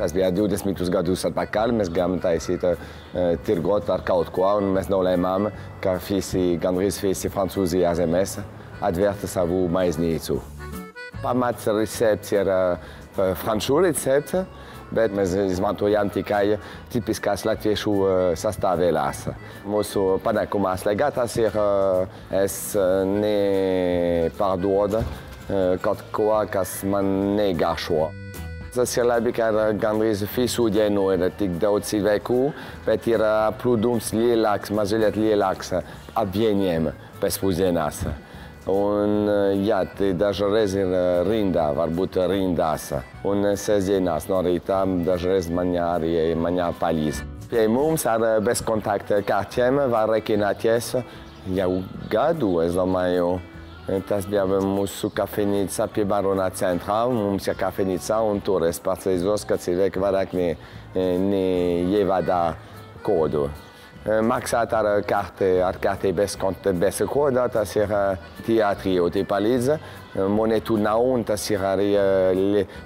Tas bija 20 gadus atpakaļ. Mēs gribējām taisīt, uh, tirgot ar kaut ko, un mēs nolēmām, ka visi, gandrīz visi francūzi ārzemēs atvērta savu maiznīcu. Pamats recepts ir uh, franču recepts, bet mēs izmantojam tikai tipiskās latviešu uh, sastāvvēlās. Mūsu panākuma slēgā tas ir, uh, es nepārdodu kaut ko, kas man negaršo. Tas ir labi, ka gandrīz visu dienu ir tik daudz cilvēku, bet ir plūdums lielāks, mazliet lielāks ap vieniem pēcpusdienās. Un, jā, dažreiz ir rindā, varbūt rindās. Un sestdienās no rīta dažreiz man arī man jāpalīdz. Pie mums ar bezkontakta kartiem var rekināties jau gadu, es domāju. Tas bija mūsu kafejnīca pie Barona centrā. Mums ir kafejnīca un tur es pārsteigos, ka cilvēki vairāk neievadā kodu. Maksāt ar karti, ar karti bez, bez koda, tas ir teātri, te palīdz. Monetu nav un tas ir arī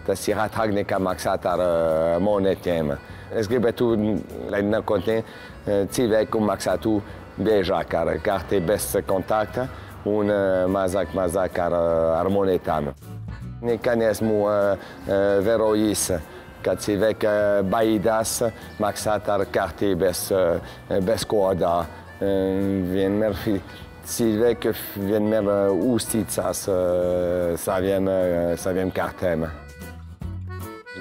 tas ir ātrāk nekā maksāt ar monetiem. Es gribētu, lai nākotnē cilvēku maksātu biežāk ar karti bez kontakta un mazāk, mazāk ar, ar monētām. Nekad neesmu vērojis, ka cilvēki baidās maksāt ar karti bez, bez kodā. Vienmēr cilvēki vienmēr uzticās saviem, saviem kartēm.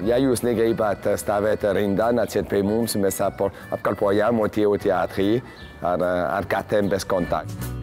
Ja jūs negribat stāvēt rindā, nāciet pie mums, mēs apkalpojam Otio teātrī ar, ar kartēm bez kontakta.